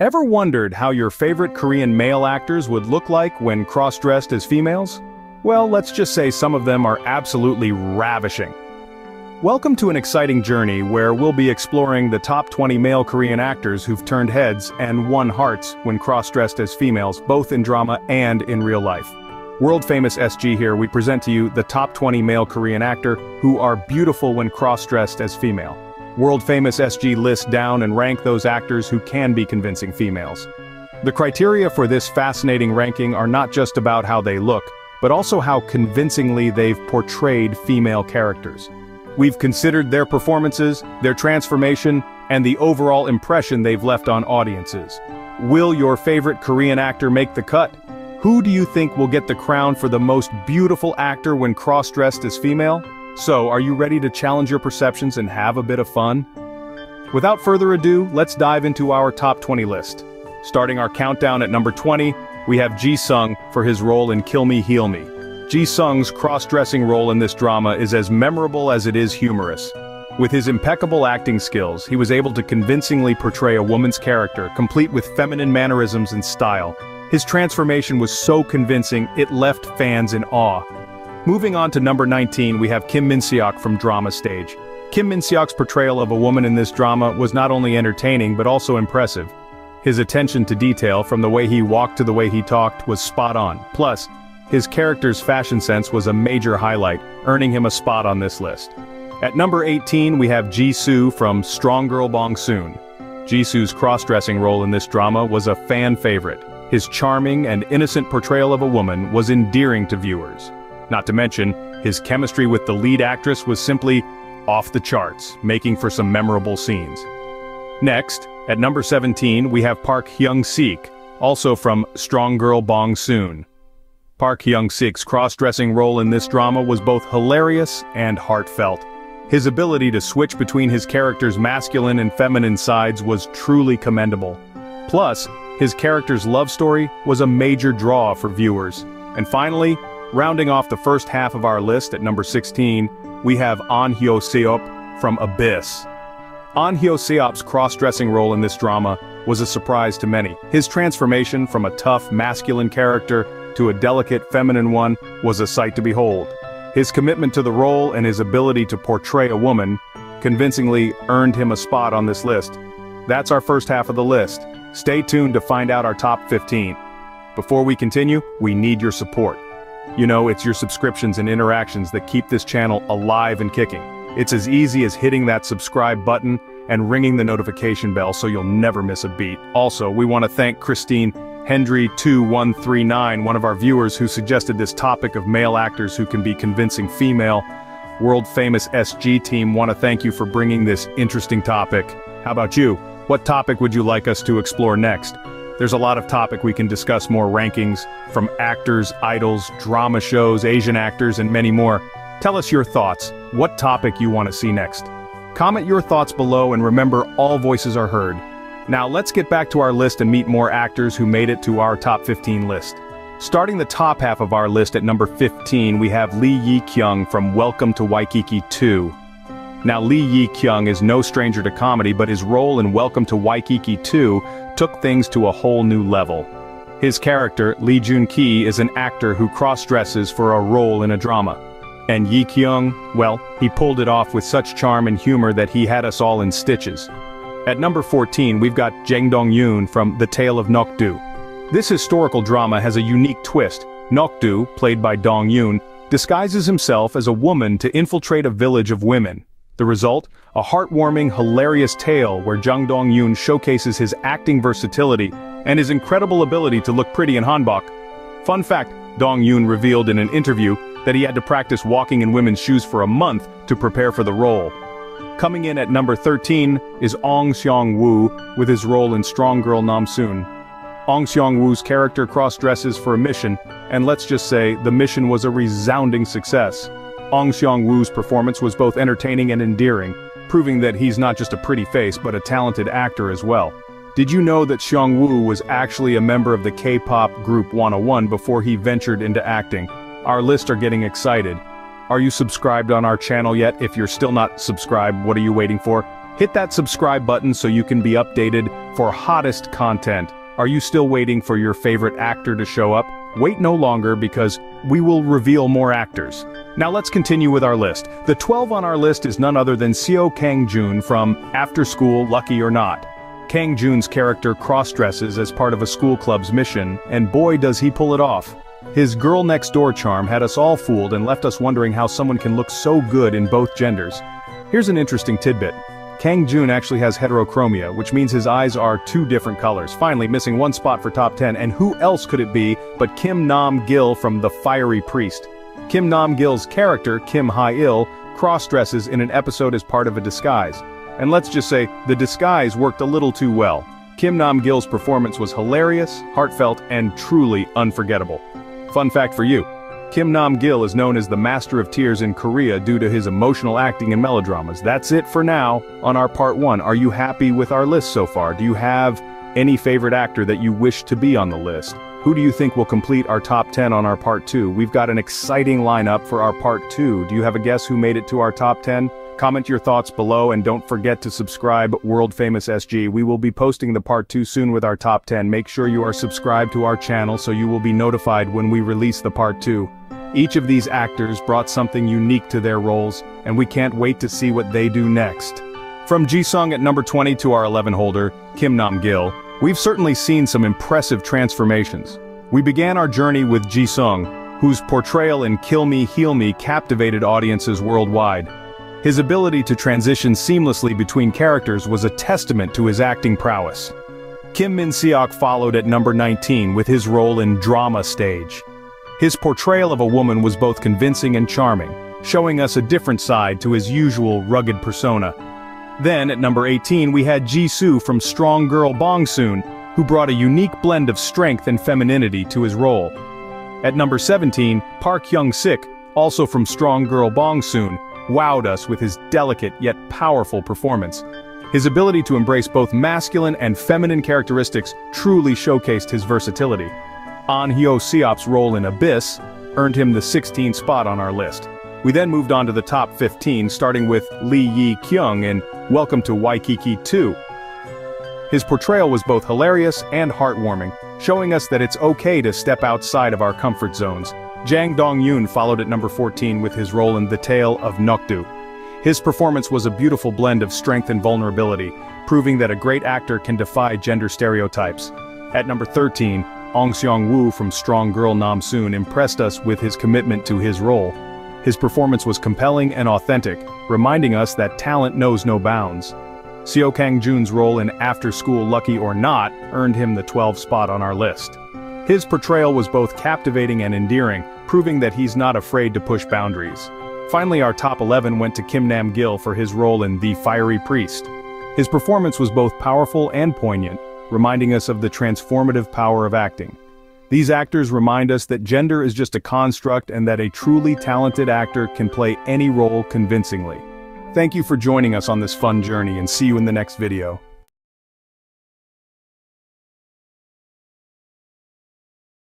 Ever wondered how your favorite Korean male actors would look like when cross-dressed as females? Well, let's just say some of them are absolutely ravishing. Welcome to an exciting journey where we'll be exploring the top 20 male Korean actors who've turned heads and won hearts when cross-dressed as females both in drama and in real life. World-famous SG here, we present to you the top 20 male Korean actor who are beautiful when cross-dressed as female. World-famous SG lists down and rank those actors who can be convincing females. The criteria for this fascinating ranking are not just about how they look, but also how convincingly they've portrayed female characters. We've considered their performances, their transformation, and the overall impression they've left on audiences. Will your favorite Korean actor make the cut? Who do you think will get the crown for the most beautiful actor when cross-dressed as female? So, are you ready to challenge your perceptions and have a bit of fun? Without further ado, let's dive into our top 20 list. Starting our countdown at number 20, we have Ji Sung for his role in Kill Me Heal Me. Ji Sung's cross-dressing role in this drama is as memorable as it is humorous. With his impeccable acting skills, he was able to convincingly portray a woman's character, complete with feminine mannerisms and style. His transformation was so convincing, it left fans in awe. Moving on to number 19, we have Kim Min-seok from Drama Stage. Kim Min-seok's portrayal of a woman in this drama was not only entertaining but also impressive. His attention to detail, from the way he walked to the way he talked, was spot on. Plus, his character's fashion sense was a major highlight, earning him a spot on this list. At number 18 we have Jisoo from Strong Girl Bong Soon. Jisoo's cross-dressing role in this drama was a fan favorite. His charming and innocent portrayal of a woman was endearing to viewers. Not to mention, his chemistry with the lead actress was simply off the charts, making for some memorable scenes. Next, at number 17 we have Park Hyung-sik, also from Strong Girl Bong Soon. Park Hyung-sik's cross-dressing role in this drama was both hilarious and heartfelt. His ability to switch between his character's masculine and feminine sides was truly commendable. Plus, his character's love story was a major draw for viewers. And finally, rounding off the first half of our list at number 16, we have Ahn Hyo-seop from Abyss. Ahn Hyo-seop's cross-dressing role in this drama was a surprise to many. His transformation from a tough, masculine character to a delicate feminine one was a sight to behold. His commitment to the role and his ability to portray a woman convincingly earned him a spot on this list. That's our first half of the list. Stay tuned to find out our top 15. Before we continue, we need your support. You know, it's your subscriptions and interactions that keep this channel alive and kicking. It's as easy as hitting that subscribe button and ringing the notification bell so you'll never miss a beat. Also, we want to thank Christine Hendry2139, one of our viewers who suggested this topic of male actors who can be convincing female. World-famous SG team want to thank you for bringing this interesting topic. How about you? What topic would you like us to explore next? There's a lot of topic we can discuss more rankings, from actors, idols, drama shows, Asian actors, and many more. Tell us your thoughts, what topic you want to see next. Comment your thoughts below and remember all voices are heard. Now let's get back to our list and meet more actors who made it to our top 15 list. Starting the top half of our list at number 15 we have Lee Yi-kyung from Welcome to Waikiki 2. Now Lee Yi-kyung is no stranger to comedy but his role in Welcome to Waikiki 2 took things to a whole new level. His character, Lee Jun-ki, is an actor who cross-dresses for a role in a drama. And Yi-kyung, well, he pulled it off with such charm and humor that he had us all in stitches. At number 14 we've got Jang Dong-yoon from The Tale of Nokdu. This historical drama has a unique twist. Nokdu, played by Dong-yoon, disguises himself as a woman to infiltrate a village of women. The result? A heartwarming, hilarious tale where Jung Dong-yoon showcases his acting versatility and his incredible ability to look pretty in hanbok. Fun fact, Dong-yoon revealed in an interview that he had to practice walking in women's shoes for a month to prepare for the role. Coming in at number 13 is Ong Seong-woo with his role in Strong Girl Namsoon. Ong Seong-woo's character cross-dresses for a mission, and let's just say, the mission was a resounding success. Ong Seong-woo's performance was both entertaining and endearing, proving that he's not just a pretty face but a talented actor as well. Did you know that Seong-woo was actually a member of the K-pop group 101 before he ventured into acting? Our list are getting excited. Are you subscribed on our channel yet? If you're still not subscribed, what are you waiting for? Hit that subscribe button so you can be updated for hottest content. Are you still waiting for your favorite actor to show up? Wait no longer because we will reveal more actors. Now let's continue with our list. The 12 on our list is none other than Seo Kang Joon from After School Lucky or Not. Kang Joon's character cross-dresses as part of a school club's mission, and boy does he pull it off. His girl-next-door charm had us all fooled and left us wondering how someone can look so good in both genders. Here's an interesting tidbit. Kang-joon actually has heterochromia, which means his eyes are two different colors, finally missing one spot for top 10, and who else could it be but Kim Nam-gil from The Fiery Priest. Kim Nam-gil's character, Kim Hae-il, cross-dresses in an episode as part of a disguise. And let's just say, the disguise worked a little too well. Kim Nam-gil's performance was hilarious, heartfelt, and truly unforgettable. Fun fact for you, Kim Nam-gil is known as the Master of Tears in Korea due to his emotional acting in melodramas. That's it for now on our part 1. Are you happy with our list so far? Do you have any favorite actor that you wish to be on the list? Who do you think will complete our top 10 on our part 2? We've got an exciting lineup for our part 2. Do you have a guess who made it to our top 10? Comment your thoughts below and don't forget to subscribe World Famous SG. We will be posting the part 2 soon with our top 10. Make sure you are subscribed to our channel so you will be notified when we release the part 2. Each of these actors brought something unique to their roles, and we can't wait to see what they do next. From Ji-sung at number 20 to our 11 holder, Kim Nam-gil, we've certainly seen some impressive transformations. We began our journey with Ji-sung, whose portrayal in Kill Me Heal Me captivated audiences worldwide. His ability to transition seamlessly between characters was a testament to his acting prowess. Kim Min-seok followed at number 19 with his role in Drama Stage. His portrayal of a woman was both convincing and charming, showing us a different side to his usual rugged persona. Then, at number 18 we had Jisoo from Strong Girl Bong Soon, who brought a unique blend of strength and femininity to his role. At number 17, Park Hyung-sik, also from Strong Girl Bong Soon, wowed us with his delicate yet powerful performance. His ability to embrace both masculine and feminine characteristics truly showcased his versatility. Ahn Hyo-seop's role in Abyss earned him the 16th spot on our list. We then moved on to the top 15 starting with Lee Yi-kyung in Welcome to Waikiki 2. His portrayal was both hilarious and heartwarming, showing us that it's okay to step outside of our comfort zones. Jang Dong-yoon followed at number 14 with his role in The Tale of Nokdu. His performance was a beautiful blend of strength and vulnerability, proving that a great actor can defy gender stereotypes. At number 13, Ong Seong-woo from Strong Girl Nam Soon impressed us with his commitment to his role. His performance was compelling and authentic, reminding us that talent knows no bounds. Seo Kang-joon's role in After School Lucky or Not earned him the 12th spot on our list. His portrayal was both captivating and endearing, proving that he's not afraid to push boundaries. Finally our top 11 went to Kim Nam-gil for his role in The Fiery Priest. His performance was both powerful and poignant, reminding us of the transformative power of acting. These actors remind us that gender is just a construct and that a truly talented actor can play any role convincingly. Thank you for joining us on this fun journey and see you in the next video.